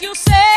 you say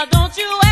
Now don't you